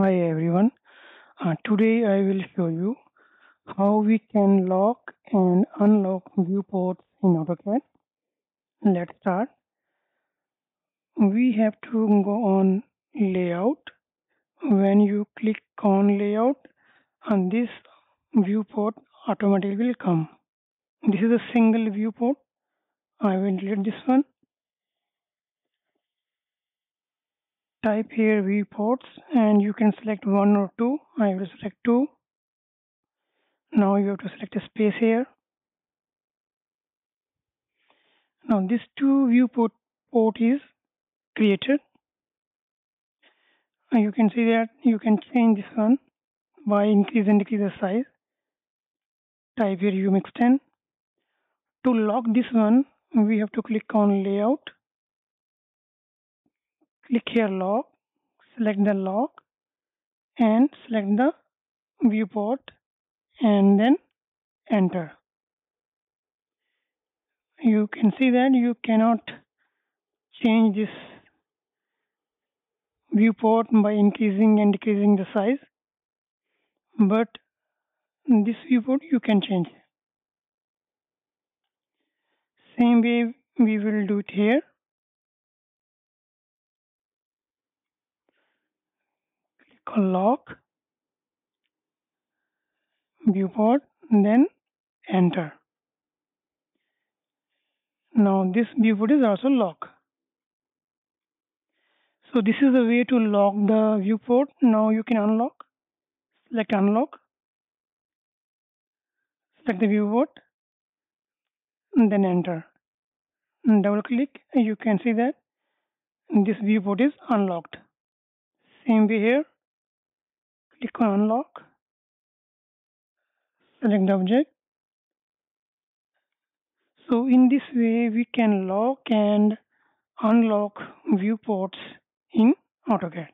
Hi everyone. Uh, today I will show you how we can lock and unlock viewports in AutoCAD. Let's start. We have to go on layout. When you click on layout and this viewport automatically will come. This is a single viewport. I will delete this one type here viewports and you can select one or two. I will select two. Now you have to select a space here. Now this two viewport port is created. And you can see that you can change this one by increase and decrease the size. Type here umix10 to lock this one we have to click on layout click here log, select the log and select the viewport and then enter. You can see that you cannot change this viewport by increasing and decreasing the size but this viewport you can change. Same way we will do it here lock viewport then enter. Now this viewport is also lock so this is the way to lock the viewport. Now you can unlock select unlock select the viewport and then enter. And double click you can see that this viewport is unlocked. Same way here click on unlock. Select the object. So in this way we can lock and unlock viewports in AutoCAD